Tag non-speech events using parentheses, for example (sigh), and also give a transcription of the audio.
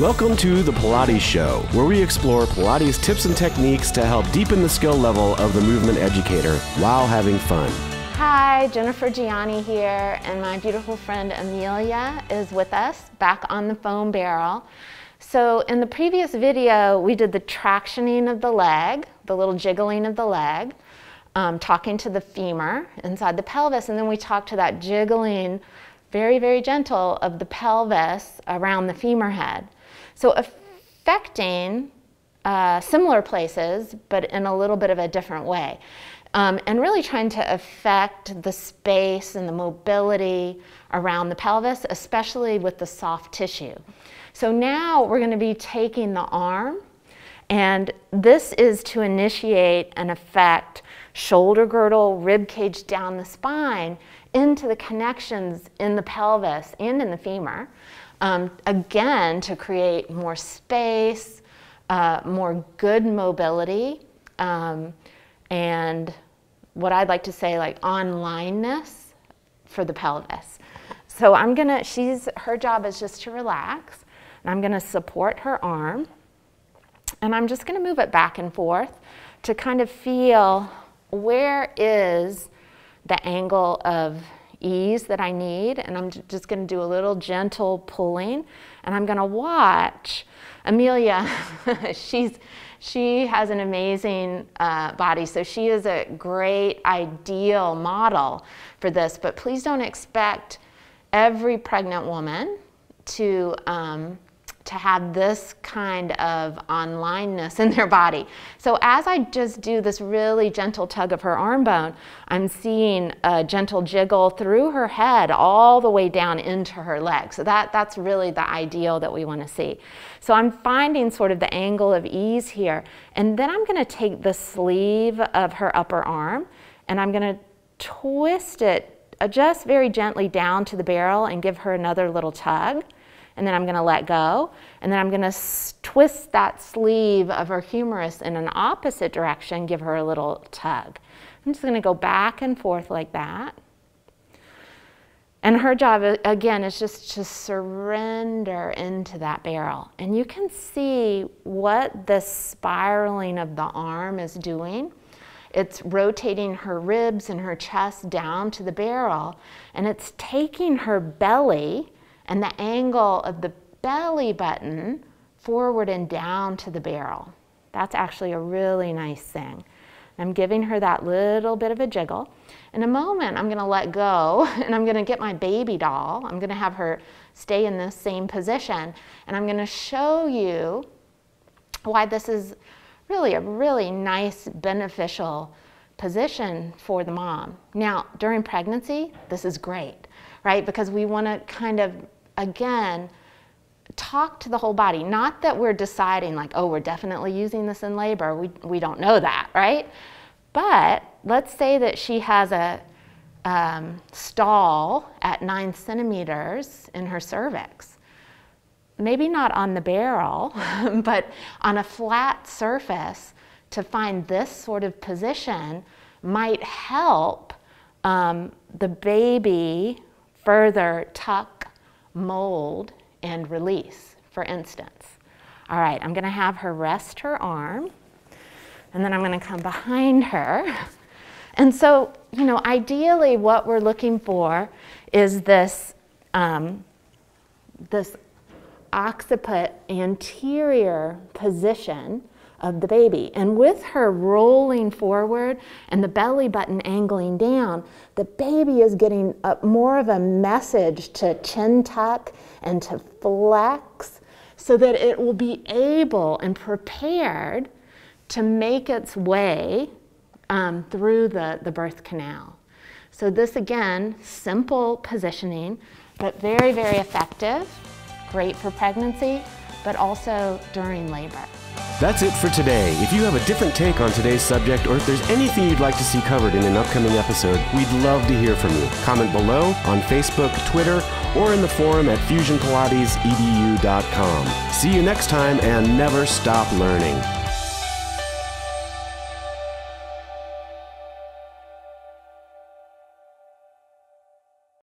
Welcome to the Pilates Show, where we explore Pilates tips and techniques to help deepen the skill level of the movement educator while having fun. Hi, Jennifer Gianni here, and my beautiful friend Amelia is with us back on the foam barrel. So in the previous video, we did the tractioning of the leg, the little jiggling of the leg, um, talking to the femur inside the pelvis, and then we talked to that jiggling, very, very gentle, of the pelvis around the femur head. So affecting uh, similar places, but in a little bit of a different way. Um, and really trying to affect the space and the mobility around the pelvis, especially with the soft tissue. So now we're going to be taking the arm, and this is to initiate and affect shoulder girdle, rib cage down the spine into the connections in the pelvis and in the femur. Um, again, to create more space, uh, more good mobility, um, and what I'd like to say like onlineness for the pelvis. So I'm gonna, she's, her job is just to relax, and I'm gonna support her arm, and I'm just gonna move it back and forth to kind of feel where is the angle of ease that I need, and I'm just gonna do a little gentle pulling, and I'm gonna watch Amelia, (laughs) she's, she has an amazing uh, body, so she is a great ideal model for this, but please don't expect every pregnant woman to um, to have this kind of onlineness in their body. So as I just do this really gentle tug of her arm bone, I'm seeing a gentle jiggle through her head all the way down into her leg. So that, that's really the ideal that we want to see. So I'm finding sort of the angle of ease here. And then I'm going to take the sleeve of her upper arm and I'm going to twist it just very gently down to the barrel and give her another little tug and then I'm going to let go, and then I'm going to twist that sleeve of her humerus in an opposite direction, give her a little tug. I'm just going to go back and forth like that. And her job, again, is just to surrender into that barrel. And you can see what the spiraling of the arm is doing. It's rotating her ribs and her chest down to the barrel, and it's taking her belly and the angle of the belly button forward and down to the barrel. That's actually a really nice thing. I'm giving her that little bit of a jiggle. In a moment, I'm gonna let go (laughs) and I'm gonna get my baby doll. I'm gonna have her stay in this same position and I'm gonna show you why this is really a really nice, beneficial position for the mom. Now, during pregnancy, this is great, right? Because we wanna kind of again, talk to the whole body. Not that we're deciding like, oh, we're definitely using this in labor. We, we don't know that, right? But let's say that she has a um, stall at nine centimeters in her cervix. Maybe not on the barrel, (laughs) but on a flat surface to find this sort of position might help um, the baby further tuck mold, and release, for instance. All right, I'm going to have her rest her arm, and then I'm going to come behind her. And so, you know, ideally what we're looking for is this, um, this occiput anterior position of the baby. And with her rolling forward and the belly button angling down, the baby is getting a, more of a message to chin tuck and to flex so that it will be able and prepared to make its way um, through the, the birth canal. So this again, simple positioning, but very, very effective, great for pregnancy, but also during labor. That's it for today. If you have a different take on today's subject or if there's anything you'd like to see covered in an upcoming episode, we'd love to hear from you. Comment below on Facebook, Twitter, or in the forum at fusionpilatesedu.com. See you next time and never stop learning.